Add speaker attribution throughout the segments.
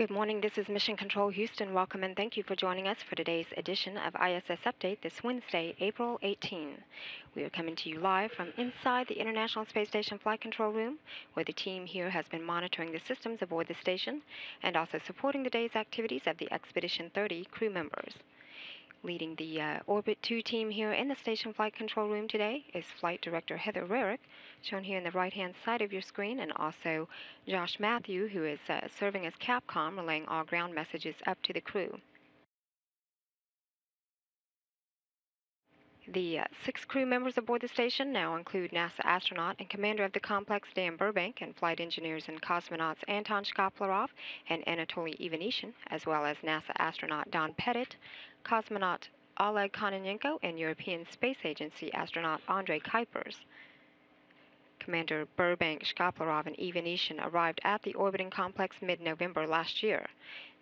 Speaker 1: Good morning. This is Mission Control Houston. Welcome and thank you for joining us for today's edition of ISS Update this Wednesday, April 18. We are coming to you live from inside the International Space Station Flight Control Room, where the team here has been monitoring the systems aboard the station and also supporting the day's activities of the Expedition 30 crew members. Leading the uh, Orbit 2 team here in the station flight control room today is Flight Director Heather Rarick, shown here in the right-hand side of your screen, and also Josh Matthew, who is uh, serving as Capcom, relaying all ground messages up to the crew. The uh, six crew members aboard the station now include NASA astronaut and commander of the complex Dan Burbank and flight engineers and cosmonauts Anton Shkaplerov and Anatoly Ivanishin, as well as NASA astronaut Don Pettit, cosmonaut Oleg Kononenko, and European Space Agency astronaut Andre Kuipers. Commander Burbank, Shkaplerov, and Ivanishin arrived at the orbiting complex mid-November last year.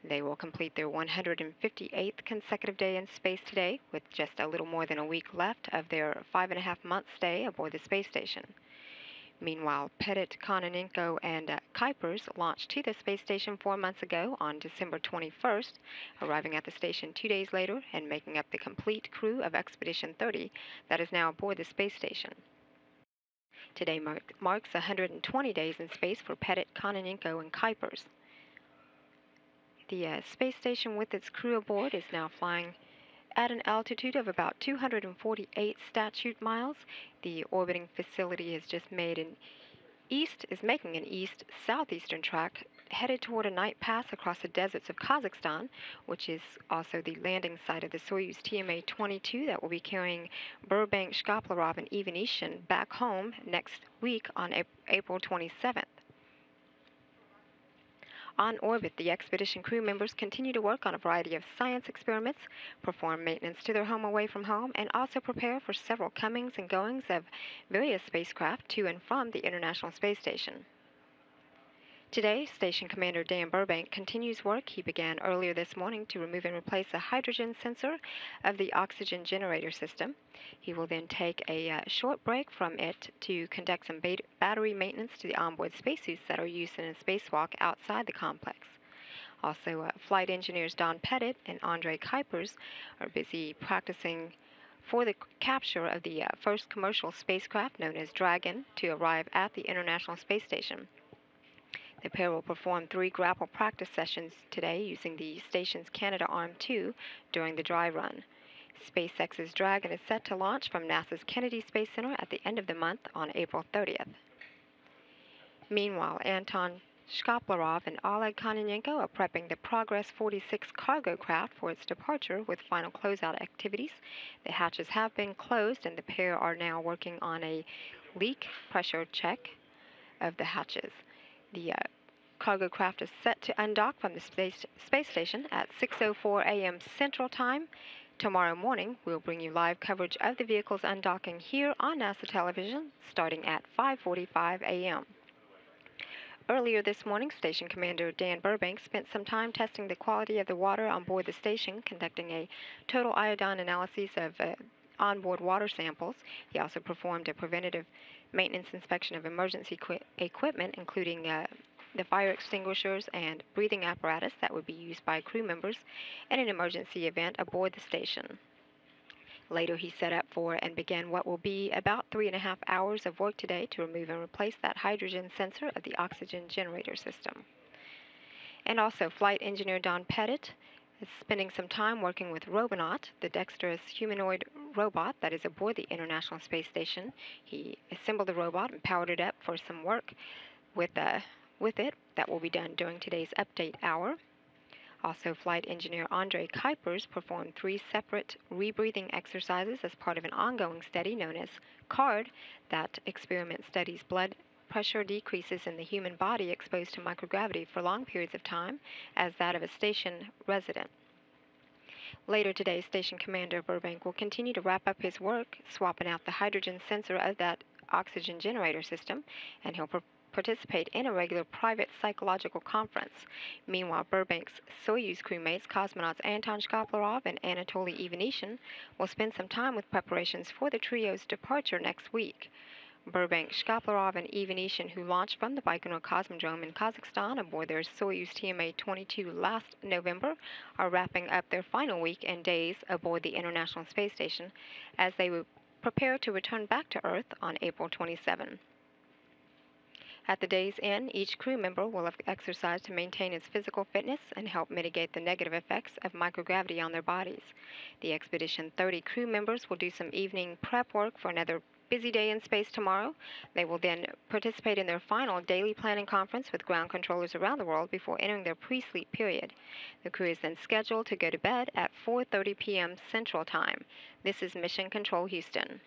Speaker 1: They will complete their 158th consecutive day in space today, with just a little more than a week left of their five and a half month stay aboard the space station. Meanwhile, Pettit, Kononenko, and uh, Kuipers launched to the space station four months ago on December 21st, arriving at the station two days later and making up the complete crew of Expedition 30 that is now aboard the space station. Today mark, marks 120 days in space for Pettit, Kononenko, and Kuipers. The uh, space station with its crew aboard is now flying at an altitude of about 248 statute miles. The orbiting facility has just made an east is making an east southeastern track headed toward a night pass across the deserts of Kazakhstan, which is also the landing site of the Soyuz TMA-22 that will be carrying Burbank, Shkaplerov, and Ivanishin back home next week on April 27th. On orbit, the expedition crew members continue to work on a variety of science experiments, perform maintenance to their home away from home, and also prepare for several comings and goings of various spacecraft to and from the International Space Station. Today, Station Commander Dan Burbank continues work he began earlier this morning to remove and replace a hydrogen sensor of the oxygen generator system. He will then take a uh, short break from it to conduct some battery maintenance to the onboard spacesuits that are used in a spacewalk outside the complex. Also, uh, flight engineers Don Pettit and Andre Kuipers are busy practicing for the capture of the uh, first commercial spacecraft known as Dragon to arrive at the International Space Station. The pair will perform three grapple practice sessions today using the station's Canadarm2 during the dry run. SpaceX's Dragon is set to launch from NASA's Kennedy Space Center at the end of the month on April 30th. Meanwhile, Anton Shkaplerov and Oleg Kononenko are prepping the Progress 46 cargo craft for its departure with final closeout activities. The hatches have been closed and the pair are now working on a leak pressure check of the hatches. The uh, cargo craft is set to undock from the space, space station at 6.04 a.m. Central Time. Tomorrow morning, we'll bring you live coverage of the vehicle's undocking here on NASA television starting at 5.45 a.m. Earlier this morning, Station Commander Dan Burbank spent some time testing the quality of the water on board the station, conducting a total iodine analysis of uh, onboard water samples. He also performed a preventative maintenance inspection of emergency equi equipment, including uh, the fire extinguishers and breathing apparatus that would be used by crew members in an emergency event aboard the station. Later, he set up for and began what will be about three and a half hours of work today to remove and replace that hydrogen sensor of the oxygen generator system. And also, flight engineer Don Pettit is spending some time working with Robonaut, the dexterous humanoid robot that is aboard the International Space Station. He assembled the robot and powered it up for some work with, uh, with it that will be done during today's update hour. Also, flight engineer Andre Kuipers performed three separate rebreathing exercises as part of an ongoing study known as CARD that experiment studies blood pressure decreases in the human body exposed to microgravity for long periods of time as that of a station resident. Later today, Station Commander Burbank will continue to wrap up his work swapping out the hydrogen sensor of that oxygen generator system, and he'll participate in a regular private psychological conference. Meanwhile, Burbank's Soyuz crewmates, cosmonauts Anton Shkaplerov and Anatoly Ivanishin, will spend some time with preparations for the trio's departure next week. Burbank Shkaplerov and Ivanishin, who launched from the Baikonur Cosmodrome in Kazakhstan aboard their Soyuz TMA-22 last November, are wrapping up their final week and days aboard the International Space Station as they prepare to return back to Earth on April 27. At the day's end, each crew member will have exercised to maintain his physical fitness and help mitigate the negative effects of microgravity on their bodies. The Expedition 30 crew members will do some evening prep work for another busy day in space tomorrow. They will then participate in their final daily planning conference with ground controllers around the world before entering their pre-sleep period. The crew is then scheduled to go to bed at 4:30 p.m. Central Time. This is Mission Control Houston.